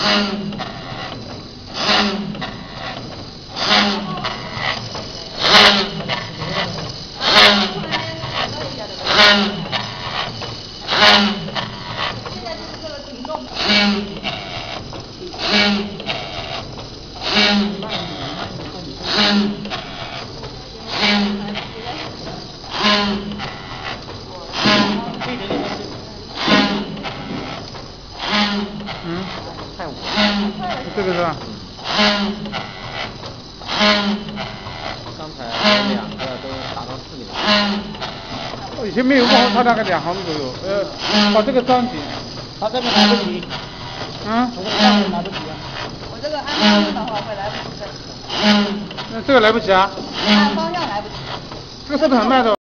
嗯，这个是吧？刚才两个都打到四里了。以前没有过，他大概两行左右。呃，把这个张紧。他这个来不及。嗯？我这个来不及啊。我这个按方向的话会来不及的。那这个来不及啊？按方向来不及。这个速度很慢的。